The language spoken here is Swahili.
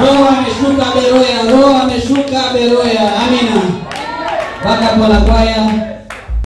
Roho ameshuka Beroya, Roho ameshuka Beroya. Amina. Mpaka kwa kwaya